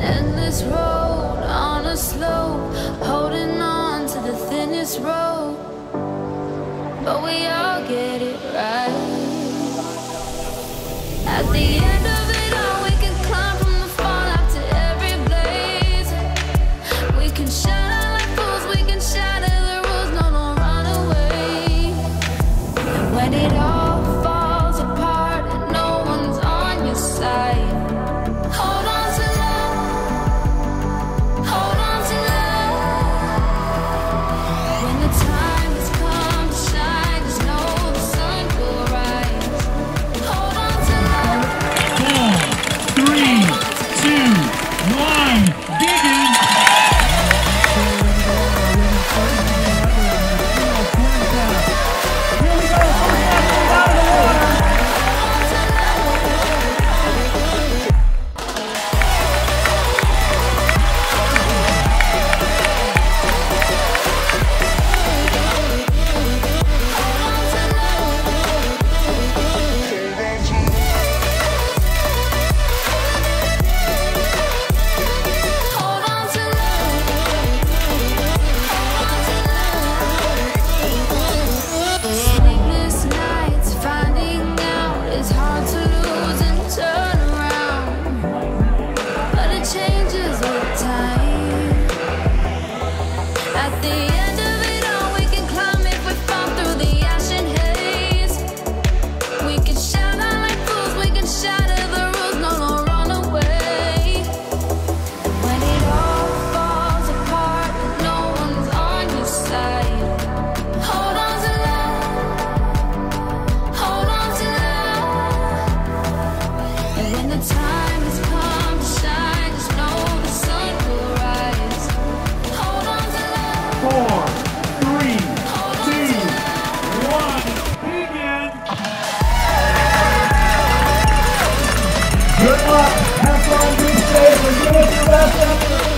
endless road on a slope, holding on to the thinnest rope. But we are. at the end. four, three, two, one, begin. Good luck. Have fun. Be safe. And give us your best effort.